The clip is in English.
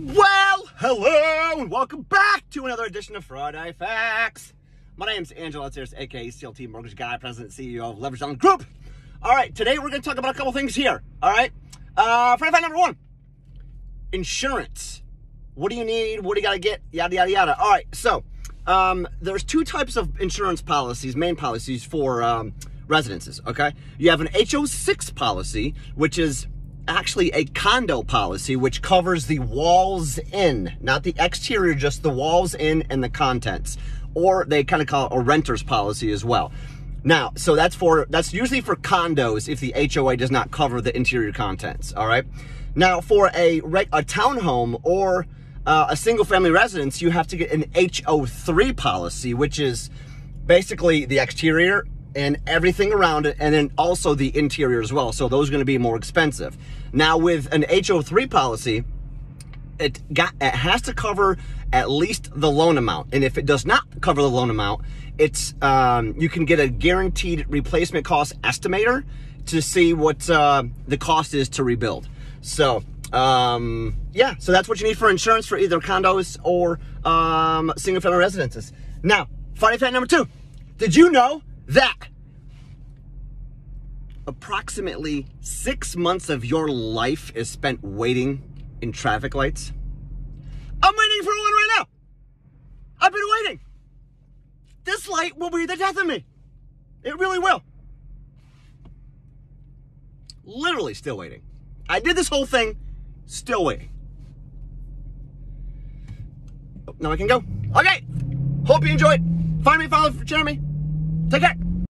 Well, hello, and welcome back to another edition of Friday Facts. My name's Angelo Datseris, aka CLT Mortgage Guy, President CEO of Leverage Lending Group. All right, today we're going to talk about a couple things here. All right, uh, Friday Fact number one insurance. What do you need? What do you got to get? Yada, yada, yada. All right, so um, there's two types of insurance policies, main policies for um, residences, okay? You have an HO6 policy, which is actually a condo policy which covers the walls in, not the exterior, just the walls in and the contents. Or they kind of call it a renter's policy as well. Now, so that's for that's usually for condos if the HOA does not cover the interior contents. All right. Now, for a a townhome or uh, a single family residence, you have to get an HO3 policy, which is basically the exterior and everything around it, and then also the interior as well. So those are going to be more expensive. Now, with an HO3 policy, it got it has to cover at least the loan amount, and if it does not cover the loan amount, it's um, you can get a guaranteed replacement cost estimator to see what uh, the cost is to rebuild. So um, yeah, so that's what you need for insurance for either condos or um, single family residences. Now, funny fact number two: Did you know that approximately six months of your life is spent waiting in traffic lights? I'm waiting for one right now. I've been waiting. This light will be the death of me. It really will. Literally still waiting. I did this whole thing, still waiting. Oh, now I can go. Okay. Hope you enjoyed. Find me, follow Jeremy. Take care.